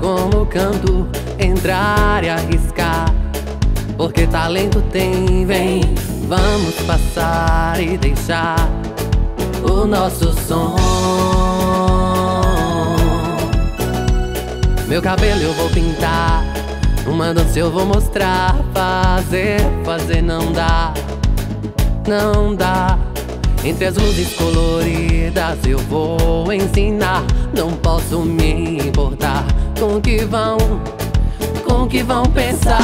Como canto, entrar e arriscar. Porque talento tem, vem. Vamos passar e deixar o nosso som. Meu cabelo eu vou pintar. Uma dança eu vou mostrar. Fazer, fazer não dá. Não dá. Entre as luzes coloridas eu vou ensinar. Não posso me importar com que vão, com que vão pensar.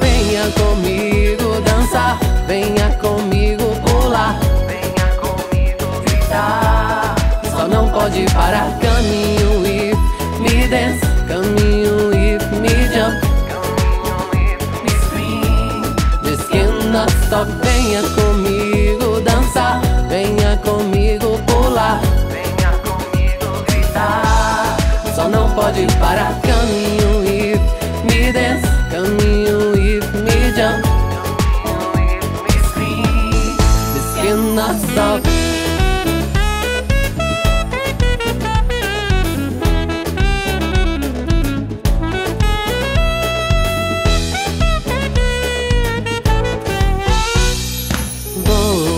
Venha comigo dançar, venha comigo pular, venha comigo gritar. Só não pode parar caminho e me dance, caminho e me jump, caminho e me. Diz que não stop, venha comigo pode parar. Caminho e me dance, caminho e me jump, caminho e me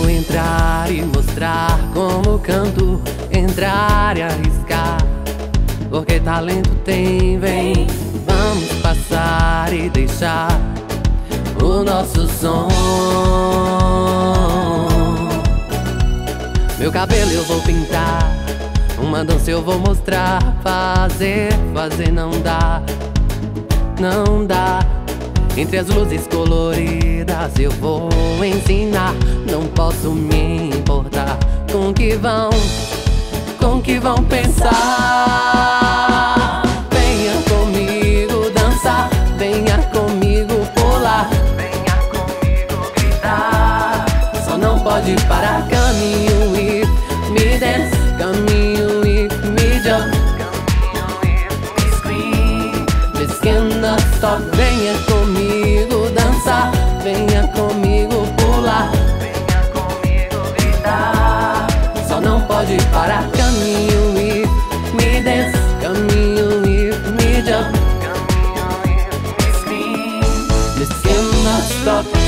entrar e mostrar como canto, entrar e arriscar. Porque talento tem, vem. Vamos passar e deixar o nosso som. Meu cabelo eu vou pintar, uma dança eu vou mostrar. Fazer, fazer não dá, não dá. Entre as luzes coloridas eu vou ensinar. Não posso me importar com que vão, com que vão pensar. Pode parar. Caminho e me dance, caminho e me jump, caminho e me scream. Que não stop, venha comigo dançar, venha comigo pular, venha comigo gritar. Só não pode parar. Caminho e me dance, caminho e me jump, caminho e me scream. Que não stop.